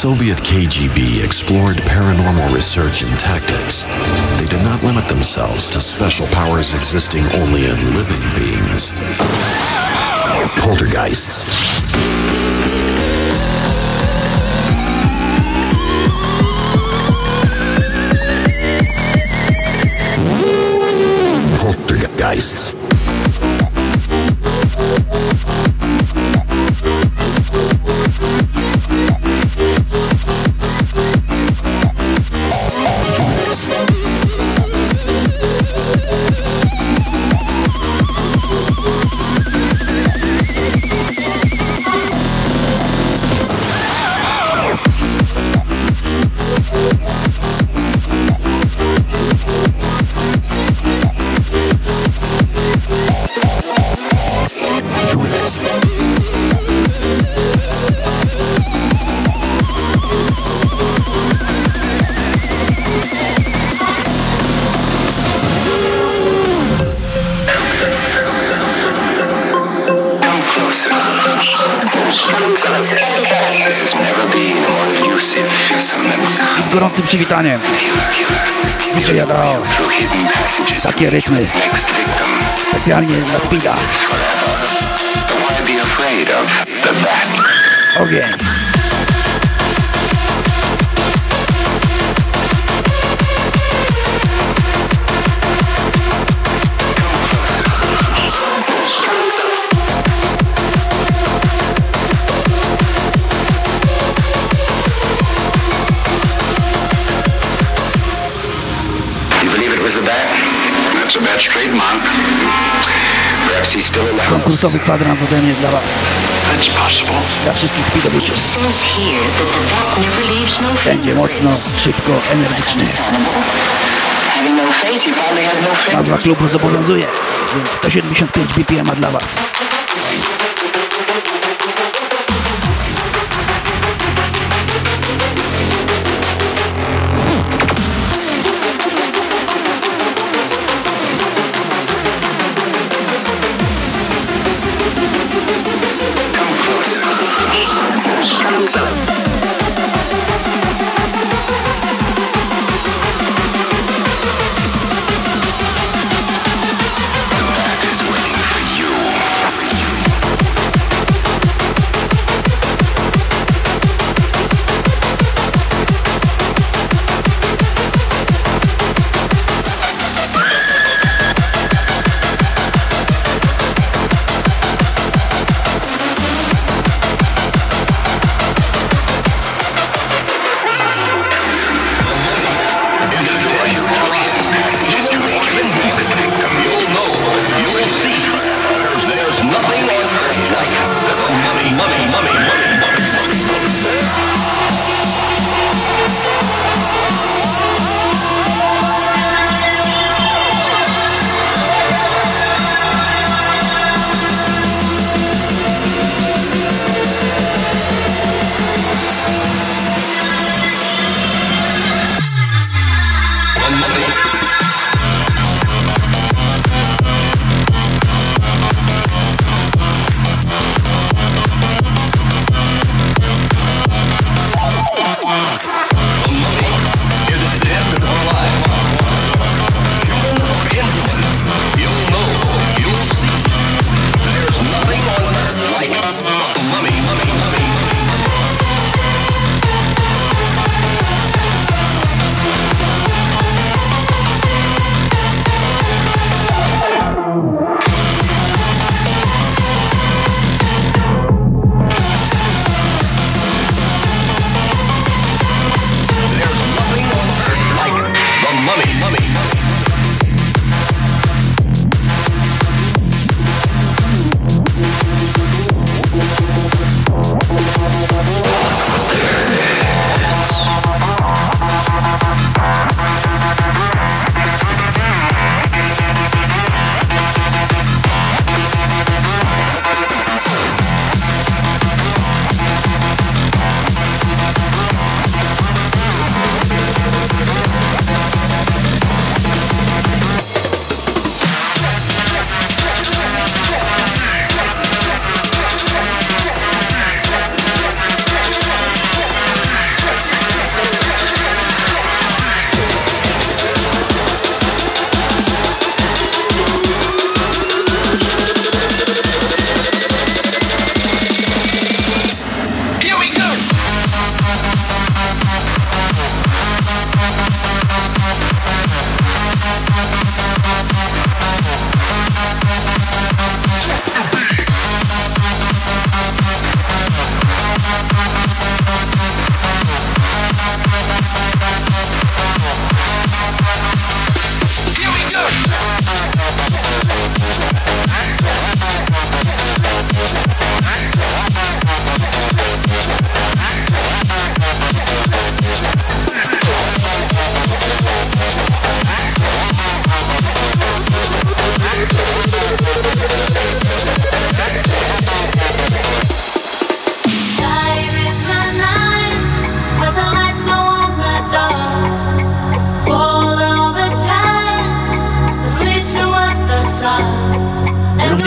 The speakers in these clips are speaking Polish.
Soviet KGB explored paranormal research and tactics, they did not limit themselves to special powers existing only in living beings. Poltergeists. Poltergeists. přivítáně. DJ Jadral. Taky rytmy. Speciálně na speedách. Okay. Konkursowy kwadrans ode mnie dla Was. That's possible. Dla wszystkich speedowiczów. says here that the vat never leaves no Będzie mocno, szybko, energicznie. Having no face, he probably has no. Nazwa klubu zobowiązuje, więc 175 BPM dla Was.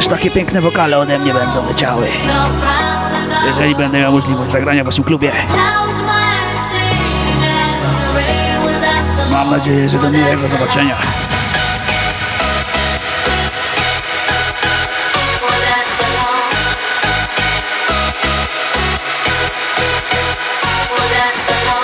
Również takie piękne wokale ode mnie będą leciały. Jeżeli będę miał możliwość zagrania w waszym klubie. Mam nadzieję, że do miłego zobaczenia. Densely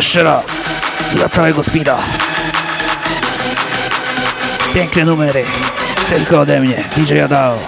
Jeszcze raz. Dla całego speeda. Piękne numery. Tylko ode mnie. DJ Adao.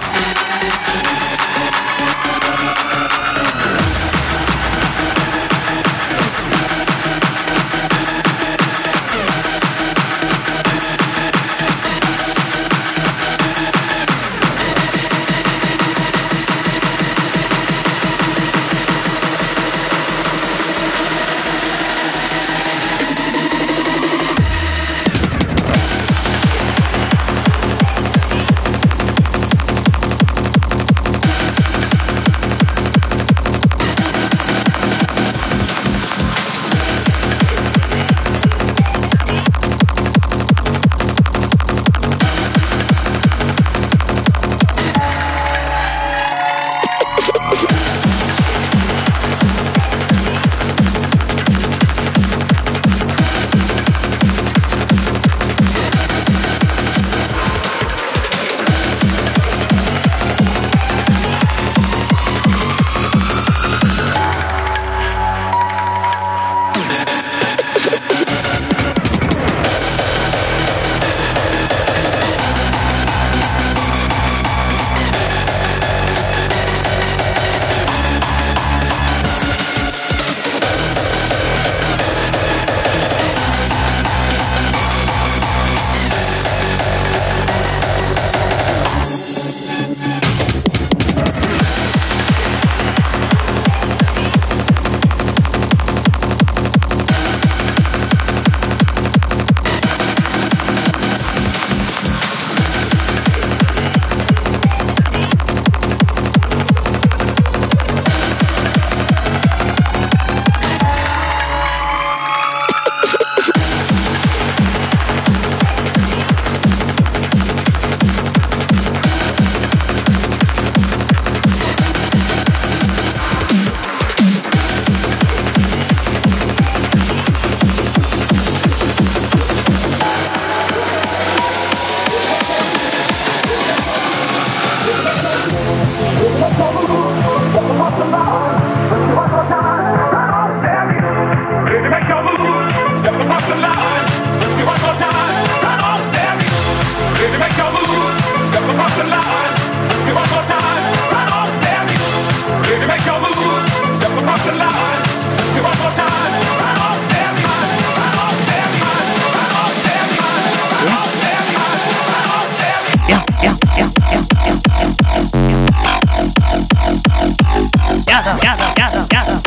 gather, gather, gather.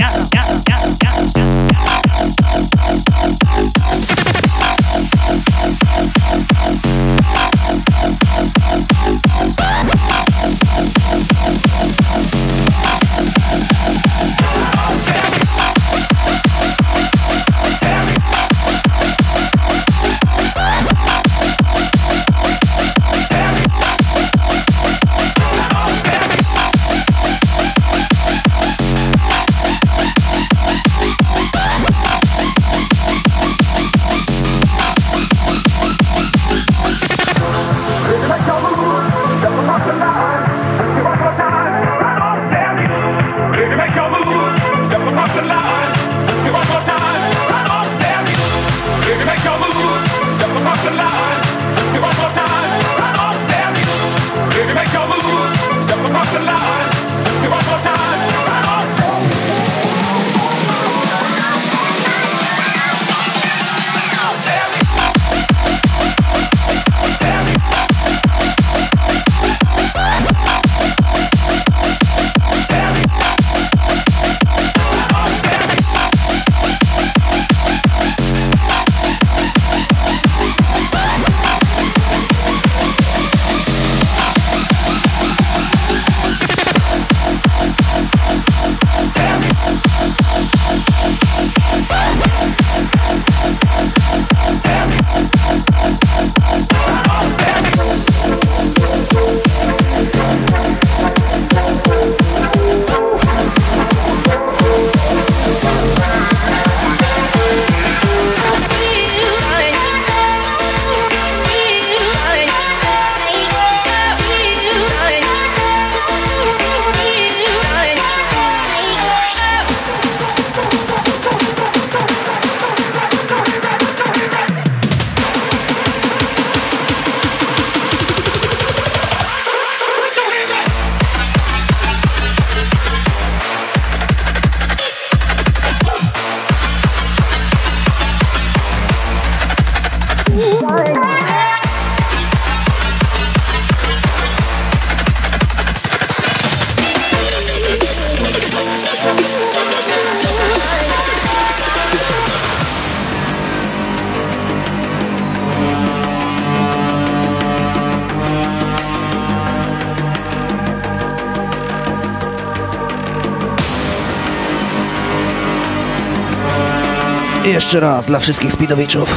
Jeszcze raz dla wszystkich speedowiczów.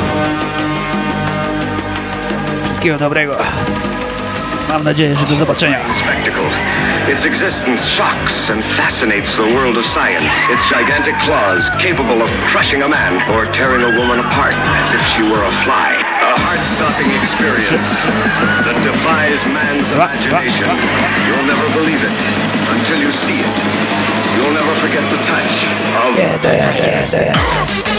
Wszystkiego dobrego. Mam nadzieję, że do zobaczenia. Its existence shocks and fascinates the world of science. Its gigantic claws capable of crushing a man or tearing a woman apart as if she were a fly. A heart-stopping experience that defies man's imagination. You'll never believe it until you see it. You'll never forget the touch of Jedę, jedę. The spiders.